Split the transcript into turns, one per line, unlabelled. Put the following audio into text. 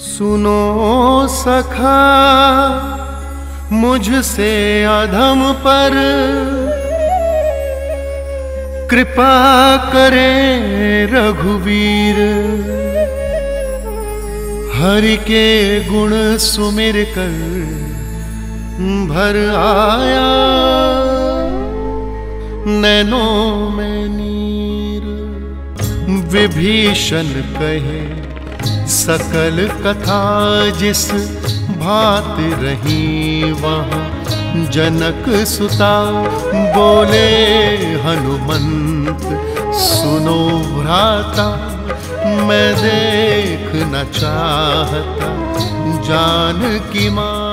सुनो सखा, मुझसे अधम पर। कृपा करे रघुवीर, हरि के गुण सुमिर कर भर आया। नैनों में नीर, विभीषण कहे सकल कथा जिस भात रही वहाँ, जनक सुता बोले, हनुमंत, सुनो भ्राता, मैं देखना चाहता जान की माँ